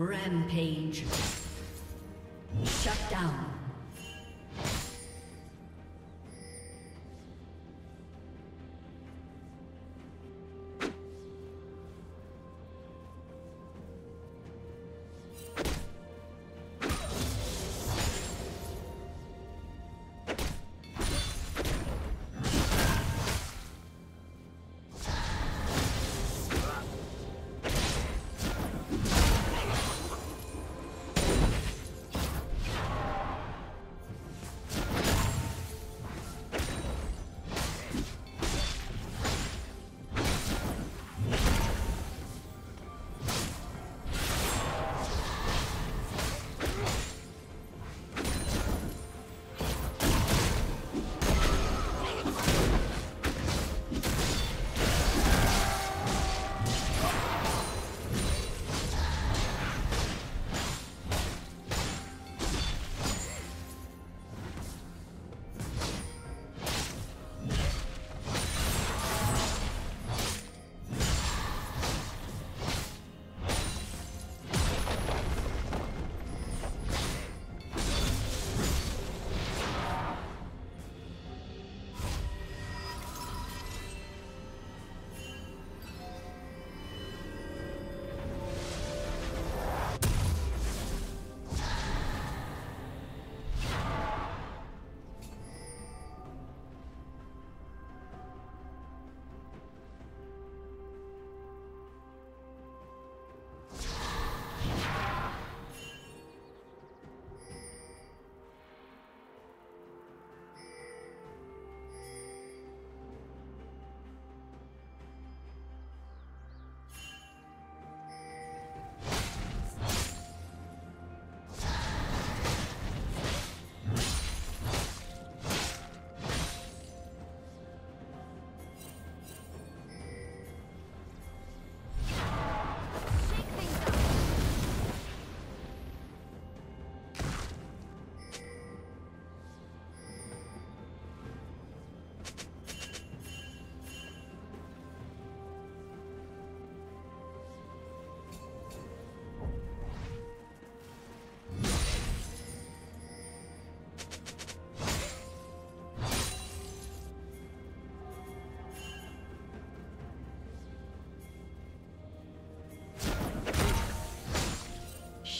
Rampage. Shut down.